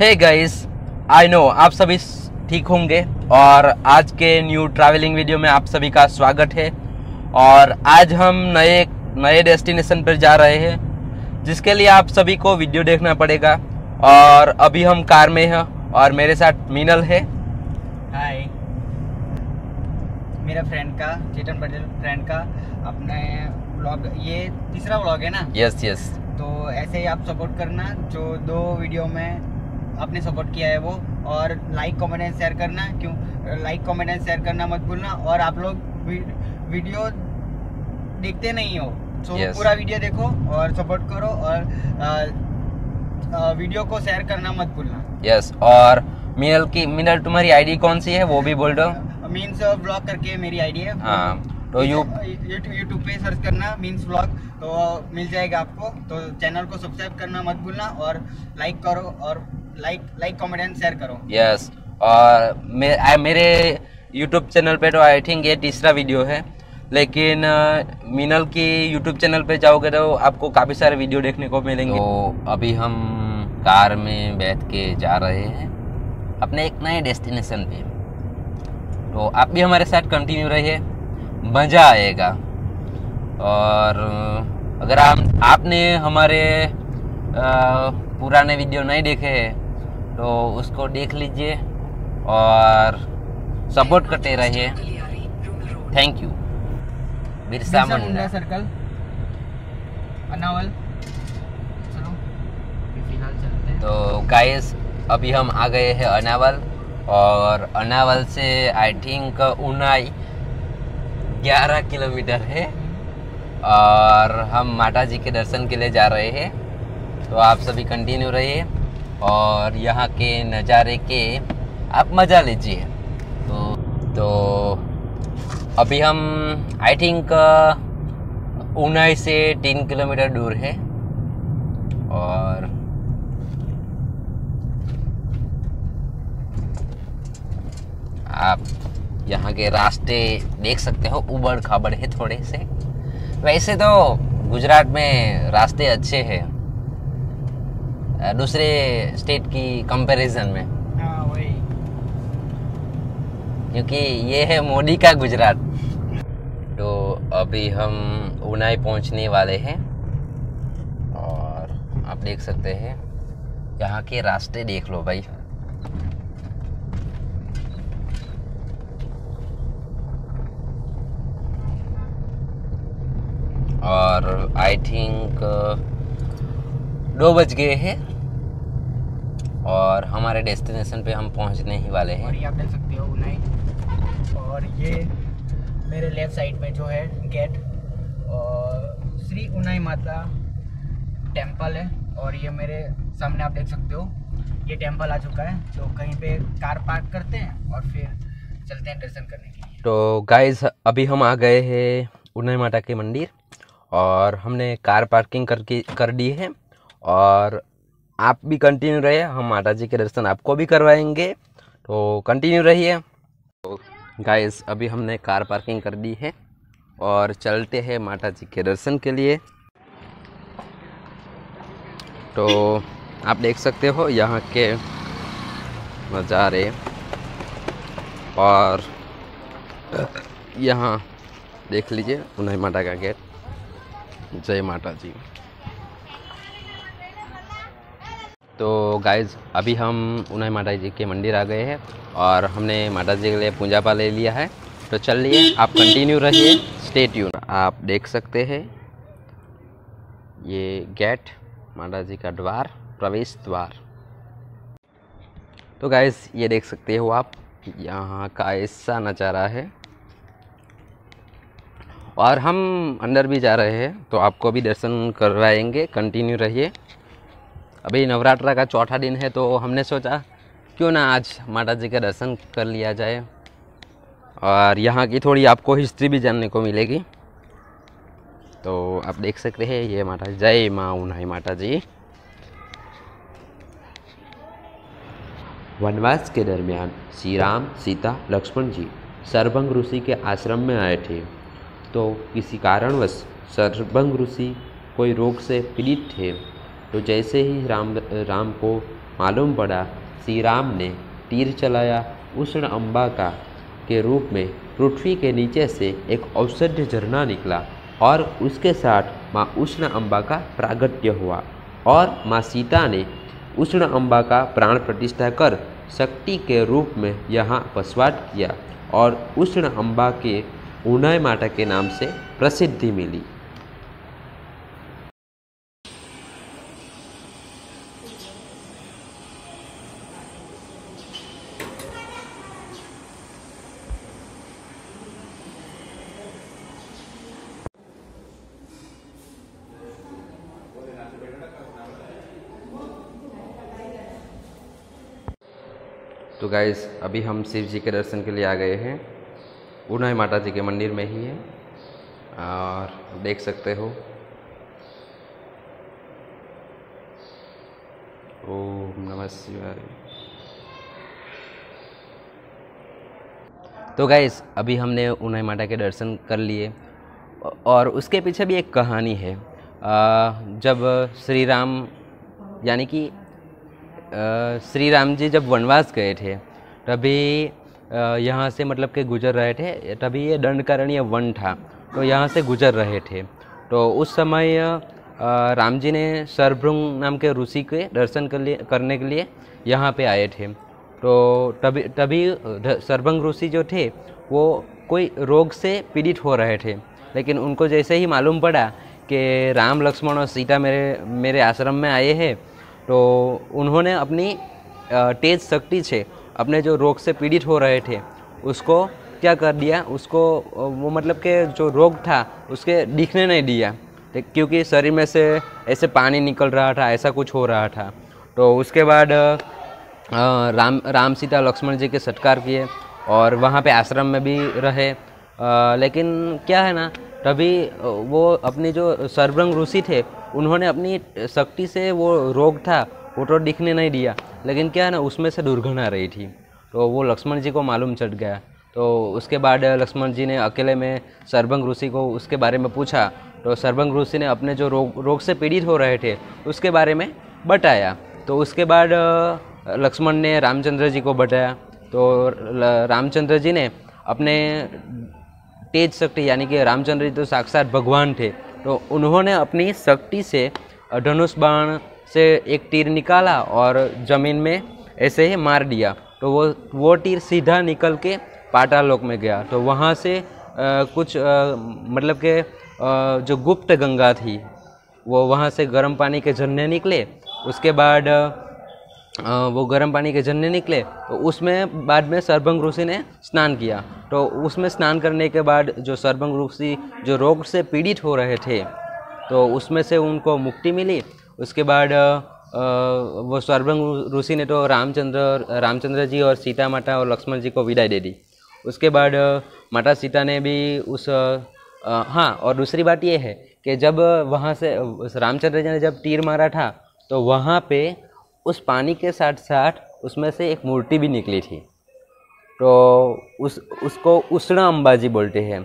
Hey guys I know आप सभी ठीक होंगे और आज के न्यू ट्रैवलिंग वीडियो में आप सभी का स्वागत है। और आज हम नए नए डेस्टिनेशन पर जा रहे हैं जिसके लिए आप सभी को वीडियो देखना पड़ेगा। और अभी हम कार में हैं और मेरे साथ मीनल है। हाय मेरा फ्रेंड का चेतन पटेल फ्रेंड का अपने ब्लॉग ये तीसरा ब्लॉग है ना? Yes yes, yes yes. तो ऐसे ही आप सपोर्ट करना जो दो वीडियो में आपने सपोर्ट किया है वो। और लाइक कमेंट एंड शेयर करना क्यों? लाइक कमेंट एंड शेयर करना मत भूलना। और आप लोग वीडियो देखते नहीं हो। तो Yes. पूरा वीडियो देखो और सपोर्ट करो और आ, आ, वीडियो को शेयर करना मत भूलना। यस yes, और मीनल की मीनल तुम्हारी आईडी कौन सी है? वो भी बोल दो। मीन्स ब्लॉग करके मेरी आईडी है। हाँ तो यू यूट्यूब पे सर्च करना मीन्स ब्लॉग तो मिल जाएगा आपको। तो चैनल को सब्सक्राइब करना मत भूलना और लाइक करो और like like comment and share करो। यस और मे, आ, मेरे यूट्यूब चैनल पे तो आई थिंक ये तीसरा वीडियो है। लेकिन मीनल की यूट्यूब चैनल पे जाओगे तो आपको काफ़ी सारे वीडियो देखने को मिलेंगे। तो अभी हम कार में बैठ के जा रहे हैं। अपने एक नए डेस्टिनेशन पे। तो आप भी हमारे साथ कंटिन्यू रहिए। मज़ा आएगा। और अगर आप आपने हमारे पुराने वीडियो नहीं देखे हैं तो उसको देख लीजिए और सपोर्ट करते रहिए। Thank you Birsa Munda circle अनावल चलो। फ़िलहाल चलते हैं। तो गाइस अभी हम आ गए हैं अनावल और अनावल से आई थिंक उनाई 11 किलोमीटर है और हम माता जी के दर्शन के लिए जा रहे हैं। तो आप सभी कंटिन्यू रहिए। और यहाँ के नज़ारे के आप मज़ा लीजिए। तो तो अभी हम आई थिंक उनाई से तीन किलोमीटर दूर है। और आप यहाँ के रास्ते देख सकते हो उबड़ खाबड़ है थोड़े से। वैसे तो गुजरात में रास्ते अच्छे हैं। दूसरे स्टेट की कंपैरिजन में। हाँ क्योंकि ये है मोदी का गुजरात। तो अभी हम उनाई पहुँचने वाले हैं और आप देख सकते हैं यहाँ के रास्ते देख लो भाई। और आई थिंक दो बज गए हैं और हमारे डेस्टिनेशन पे हम पहुँचने ही वाले हैं। और ये आप देख सकते हो उनाई और ये मेरे लेफ़्ट साइड में जो है गेट और श्री उनाई माता टेंपल है। और ये मेरे सामने आप देख सकते हो। ये टेंपल आ चुका है तो कहीं पे कार पार्क करते हैं और फिर चलते हैं दर्शन करने के लिए। तो गाइस अभी हम आ गए हैं उन्नय माता के मंदिर। और हमने कार पार्किंग करके कर दी है। और आप भी कंटिन्यू रहिए, हम माता जी के दर्शन आपको भी करवाएँगे। तो कंटिन्यू रहिए। तो गाइस अभी हमने कार पार्किंग कर दी है और चलते हैं माता जी के दर्शन के लिए। तो आप देख सकते हो यहाँ के नज़ारे और यहाँ देख लीजिए उन्हें माता का गेट। जय माता जी तो गाइज़ अभी हम उन्हें माता जी के मंदिर आ गए हैं और हमने माता जी के लिए पूजा पा ले लिया है। तो चलिए आप कंटिन्यू रहिए स्टे ट्यून आप देख सकते हैं, ये गेट माता जी का द्वार, प्रवेश द्वार। तो गाइज़ ये देख सकते हो आप, यहाँ का ऐसा नज़ारा है। और हम अंदर भी जा रहे हैं तो आपको भी दर्शन करवाएँगे कंटिन्यू रहिए। अभी नवरात्रा का चौथा दिन है तो हमने सोचा, क्यों ना आज माता जी का दर्शन कर लिया जाए। और यहाँ की थोड़ी आपको हिस्ट्री भी जानने को मिलेगी। तो आप देख सकते हैं, ये माता जय माँ उन्हाई माता जी वनवास के दरमियान श्री राम सीता, लक्ष्मण जी सरभंग ऋषि के आश्रम में आए थे। तो किसी कारणवश सरभंग ऋषि कोई रोग से पीड़ित थे। तो जैसे ही राम राम को मालूम पड़ा श्री राम ने तीर चलाया। उष्ण अम्बा का, के रूप में पृथ्वी के नीचे से एक औषध्य झरना निकला और उसके साथ माँ उष्ण अम्बा का प्रागट्य हुआ और माँ सीता ने उष्ण अम्बा का प्राण प्रतिष्ठा कर शक्ति के रूप में यहाँ बसवाट किया और उष्ण अम्बा के उनय माता के नाम से प्रसिद्धि मिली। तो गाइस अभी हम शिव जी के दर्शन के लिए आ गए हैं। उन्हें माता जी के मंदिर में ही है। और देख सकते हो। ओम नमः शिवाय। तो गाइस अभी हमने उन्हें माता के दर्शन कर लिए। और उसके पीछे भी एक कहानी है। जब श्री राम, यानी कि श्री राम जी जब वनवास गए थे, तभी यहाँ से मतलब के गुजर रहे थे, तभी ये दंडकारण्य वन था तो यहाँ से गुजर रहे थे। तो उस समय राम जी ने सरभृंग नाम के ऋषि के दर्शन कर लिए, करने के लिए यहाँ पे आए थे। तो तभी तभी सरभंग ऋषि जो थे, वो कोई रोग से पीड़ित हो रहे थे। लेकिन उनको जैसे ही मालूम पड़ा कि राम, लक्ष्मण और सीता मेरे मेरे आश्रम में आए हैं तो उन्होंने अपनी तेज शक्ति से अपने जो रोग से पीड़ित हो रहे थे उसको क्या कर दिया? उसको वो मतलब के जो रोग था उसके दिखने नहीं दिया। क्योंकि शरीर में से ऐसे पानी निकल रहा था ऐसा कुछ हो रहा था। तो उसके बाद राम राम सीता लक्ष्मण जी के सत्कार किए और वहाँ पे आश्रम में भी रहे। आ, लेकिन क्या है ना तभी वो अपने जो सरभ्रंग ऋषि थे, उन्होंने अपनी शक्ति से वो रोग था, वो तो दिखने नहीं दिया। लेकिन क्या है ना, उसमें से दुर्घटना आ रही थी। तो वो लक्ष्मण जी को मालूम चढ़ गया। तो उसके बाद लक्ष्मण जी ने अकेले में सरभंग ऋषि को उसके बारे में पूछा। तो सरभंग ऋषि ने अपने जो रोग रोग से पीड़ित हो रहे थे, उसके बारे में बताया। तो उसके बाद लक्ष्मण ने रामचंद्र जी को बताया। तो रामचंद्र जी ने अपने तेज शक्ति यानी कि रामचंद्र जी तो साक्षात भगवान थे। तो उन्होंने अपनी शक्ति से धनुष बाण से एक तीर निकाला और ज़मीन में ऐसे ही मार दिया। तो वो वो तीर सीधा निकल के पातालोक में गया। तो वहाँ से आ, कुछ आ, मतलब के आ, जो गुप्त गंगा थी वो वहाँ से गर्म पानी के झरने निकले। उसके बाद वो गर्म पानी के झरने निकले तो उसमें बाद में सरभंग ऋषि ने स्नान किया। तो उसमें स्नान करने के बाद जो सरभंग ऋषि, जो रोग से पीड़ित हो रहे थे तो उसमें से उनको मुक्ति मिली। उसके बाद वो सरभंग ऋषि ने तो रामचंद्र रामचंद्र जी और सीता माता और लक्ष्मण जी को विदाई दे दी। उसके बाद, माता सीता ने भी उस हाँ और दूसरी बात ये है कि जब वहाँ से रामचंद्र जी ने जब तीर मारा था तो वहाँ पे उस पानी के साथ साथ उसमें से एक मूर्ति भी निकली थी। तो उस उसको उष्णा अम्बाजी बोलते हैं।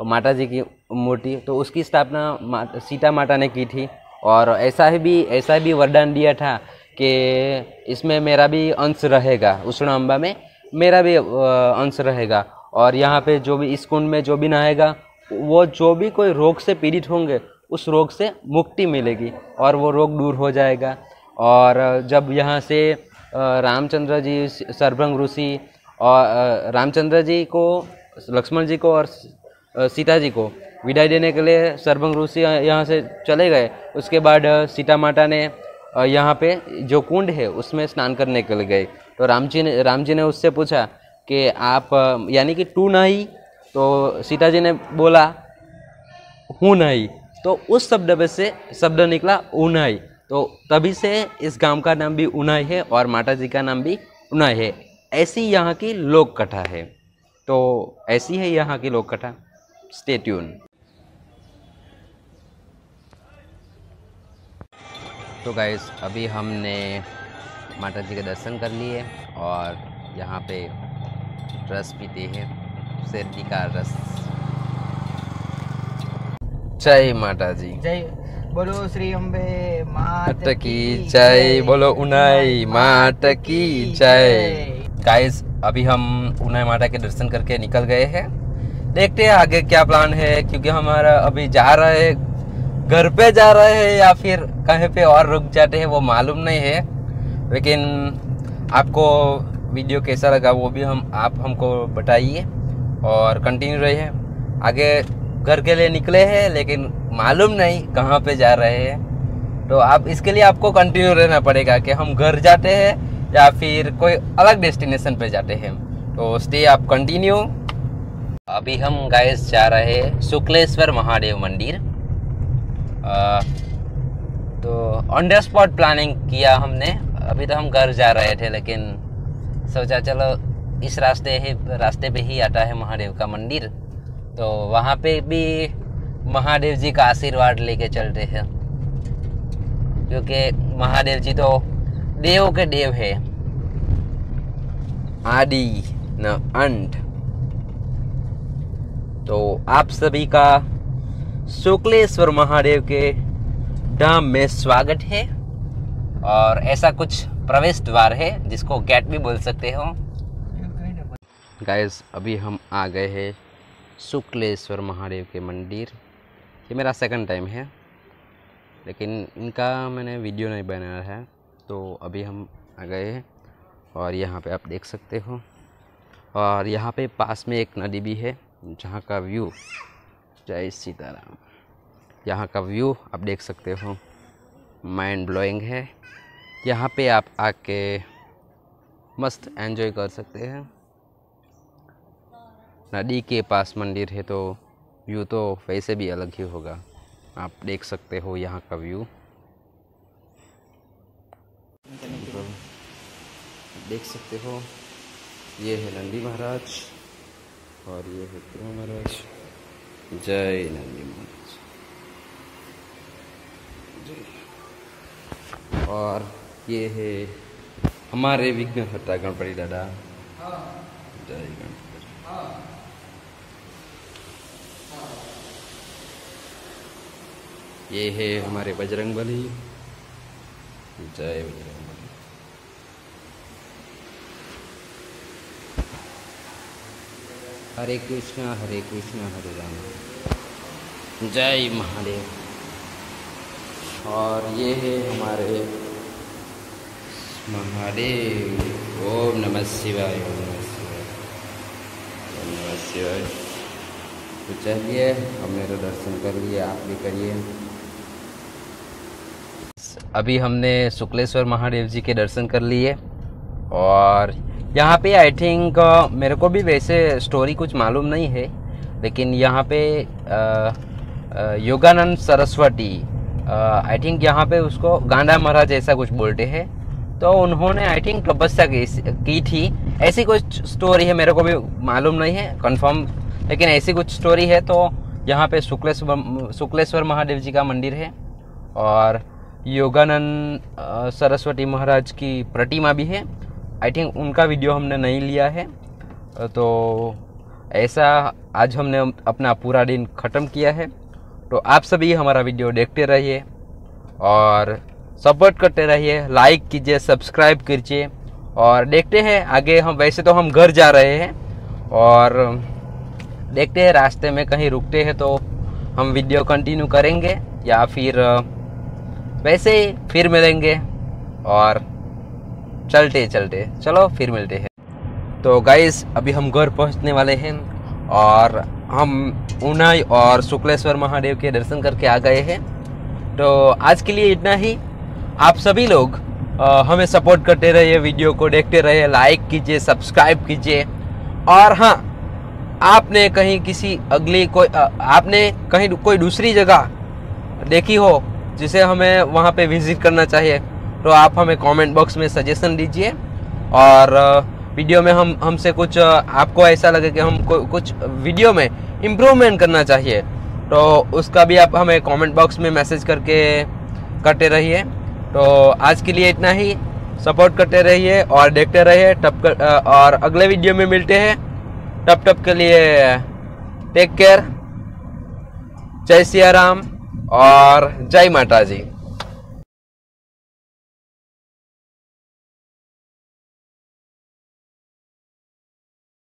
और माता जी की मूर्ति तो उसकी स्थापना मा, सीता माता ने की थी। और ऐसा ही भी ऐसा भी वरदान दिया था कि इसमें मेरा भी अंश रहेगा उष्णा अम्बा में मेरा भी अंश रहेगा। और यहाँ पे जो भी इस कुंड में जो भी नहाएगा वो जो भी कोई रोग से पीड़ित होंगे उस रोग से मुक्ति मिलेगी और वो रोग दूर हो जाएगा। और जब यहाँ से रामचंद्र जी सरभंग ऋषि और रामचंद्र जी को, लक्ष्मण जी को और सीता जी को विदाई देने के लिए सरभंग ऋषि यहाँ से चले गए। उसके बाद सीता माता ने यहाँ पे जो कुंड है उसमें स्नान करने के लिए गए। तो राम जी ने, राम जी ने उससे पूछा कि आप यानी कि तू नहीं? तो सीता जी ने बोला, हूँ नहीं। तो उस शब्द से शब्द निकला ऊनाई तो तभी से इस गाँव का नाम भी उनाई है और माता जी का नाम भी उनाई है। ऐसी यहाँ की लोक कथा है। तो ऐसी है यहाँ की लोक कथा स्टे ट्यून तो गाइस अभी हमने माता जी के दर्शन कर लिए और यहाँ पे रस पीते हैं। शेरदी का रस। जय माता जी जय। बोलो श्री अम्बे मात मात की जय। बोलो उनाई माता की जय। गाइस अभी हम उनाई माता के दर्शन करके निकल गए हैं। देखते हैं आगे क्या प्लान है क्योंकि हमारा अभी जा रहे है घर पे जा रहे हैं या फिर कहीं पे और रुक जाते हैं वो मालूम नहीं है। लेकिन आपको वीडियो कैसा लगा वो भी हम आप हमको बताइए और कंटिन्यू रहिए। आगे घर के लिए निकले हैं लेकिन मालूम नहीं कहाँ पे जा रहे हैं। तो आप इसके लिए आपको कंटिन्यू रहना पड़ेगा कि हम घर जाते हैं या फिर कोई अलग डेस्टिनेशन पे जाते हैं। तो स्टे आप कंटिन्यू अभी हम गाइस जा रहे हैं शुक्लेश्वर महादेव मंदिर। अ, तो ऑन द स्पॉट प्लानिंग किया हमने। अभी तो हम घर जा रहे थे लेकिन सोचा चलो इस रास्ते ही रास्ते पे ही आता है महादेव का मंदिर। तो वहाँ पे भी महादेव जी का आशीर्वाद लेके चलते हैं। क्योंकि महादेव जी तो देव के देव है। आदि न अंत तो आप सभी का शुक्लेश्वर महादेव के धाम में स्वागत है। और ऐसा कुछ प्रवेश द्वार है जिसको गेट भी बोल सकते हो। गाइस अभी हम आ गए हैं शुक्लेश्वर महादेव के मंदिर। ये मेरा सेकंड टाइम है। लेकिन इनका मैंने वीडियो नहीं बनाया है। तो अभी हम आ गए हैं और यहाँ पे आप देख सकते हो। और यहाँ पे पास में एक नदी भी है, जहाँ का व्यू जय सीताराम। यहाँ का व्यू आप देख सकते हो। माइंड ब्लोइंग है। यहाँ पे आप आके मस्त एंजॉय कर सकते हैं। नदी के पास मंदिर है तो व्यू तो वैसे भी अलग ही होगा। आप देख सकते हो यहाँ का व्यू। देख सकते हो, ये है नंदी महाराज और ये है ध्रुव महाराज। जय नंदी महाराज। और ये है हमारे विघ्नहर्ता गणपति दादा। जय गणपति। ये है हमारे बजरंग बली। जय बजरंग बली। हरे कृष्णा हरे कृष्णा, हरे राम। जय महादेव। और ये है हमारे महादेव। ओम नमः शिवाय, ओम नमः शिवाय। ओम नमः शिवाय। तो चलिए हम मेरे दर्शन कर लिए, आप भी करिए। अभी हमने शुक्लेश्वर महादेव जी के दर्शन कर लिए और यहाँ पे आई थिंक मेरे को भी वैसे स्टोरी कुछ मालूम नहीं है, लेकिन यहाँ पे योगानंद सरस्वती आई थिंक यहाँ पे उसको गांधा महाराज ऐसा कुछ बोलते हैं। तो उन्होंने आई थिंक तपस्या की थी। ऐसी कुछ स्टोरी है, मेरे को भी मालूम नहीं है कंफर्म लेकिन ऐसी कुछ स्टोरी है तो यहाँ पे शुक्लेश्वर शुक्लेश्वर महादेव जी का मंदिर है और योगानंद सरस्वती महाराज की प्रतिमा भी है। आई थिंक उनका वीडियो हमने नहीं लिया है। तो ऐसा आज हमने अपना पूरा दिन ख़त्म किया है। तो आप सभी हमारा वीडियो देखते रहिए और सपोर्ट करते रहिए। लाइक कीजिए सब्सक्राइब कीजिए और देखते हैं आगे हम, वैसे तो हम घर जा रहे हैं और देखते हैं रास्ते में कहीं रुकते हैं तो हम वीडियो कंटिन्यू करेंगे या फिर वैसे ही फिर मिलेंगे और चलते चलते चलो फिर मिलते हैं। तो गाइस अभी हम घर पहुँचने वाले हैं और हम ऊनाई और शुक्लेश्वर महादेव के दर्शन करके आ गए हैं। तो आज के लिए इतना ही। आप सभी लोग अ, हमें सपोर्ट करते रहिए वीडियो को देखते रहिए लाइक कीजिए सब्सक्राइब कीजिए। और हाँ आपने कहीं किसी अगली कोई आपने कहीं कोई दूसरी जगह देखी हो जिसे हमें वहाँ पे विज़िट करना चाहिए तो आप हमें कमेंट बॉक्स में सजेशन दीजिए और वीडियो में हम हमसे कुछ आपको ऐसा लगे कि हम कुछ वीडियो में इम्प्रूवमेंट करना चाहिए तो उसका भी आप हमें कमेंट बॉक्स में मैसेज करके करते रहिए। तो आज के लिए इतना ही सपोर्ट करते रहिए और देखते रहिए तब कर, और अगले वीडियो में मिलते हैं। तब तक के लिए टेक केयर जय सिया राम। और जय माता जी